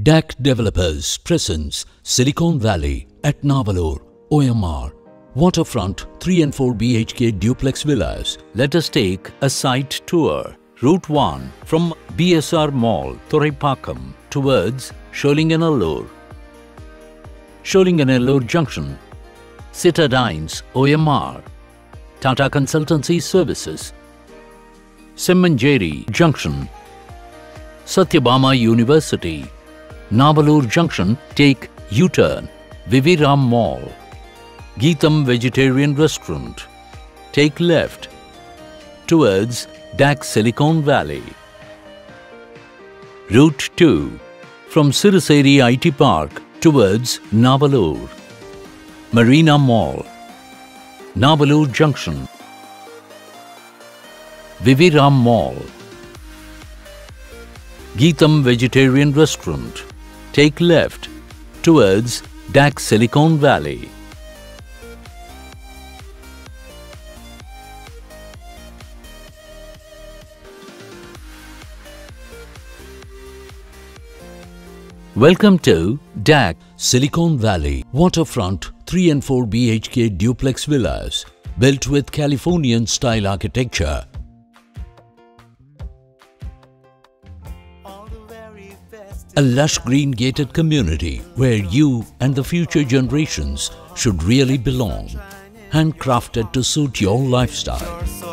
DAC Developers presents Silicon Valley at Navalur, OMR. Waterfront 3 and 4 BHK duplex villas. Let us take a site tour. Route 1 from BSR Mall, Thoraipakkam towards Sholinganallur. Sholinganallur Junction. Citadines, OMR. Tata Consultancy Services. Semmanjeri Junction. Sathyabama University. Navalur Junction, take U-turn. Vivira Mall. Geetham Vegetarian Restaurant. Take left. Towards DAC Silicon Valley. Route 2. From Siruseri IT Park towards Navalur. Marina Mall. Navalur Junction. Vivira Mall. Geetham Vegetarian Restaurant. Take left towards DAC Silicon Valley. Welcome to DAC Silicon Valley Waterfront 3 and 4 BHK duplex villas built with Californian style architecture. A lush green gated community where you and the future generations should really belong. Handcrafted to suit your lifestyle.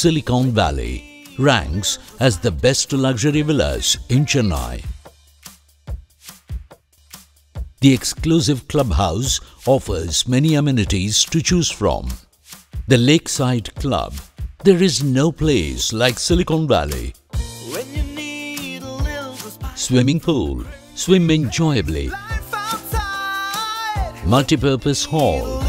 Silicon Valley ranks as the best luxury villas in Chennai. The exclusive clubhouse offers many amenities to choose from. The Lakeside Club. There is no place like Silicon Valley. When you need a Swimming pool. Swim enjoyably. Multipurpose hall.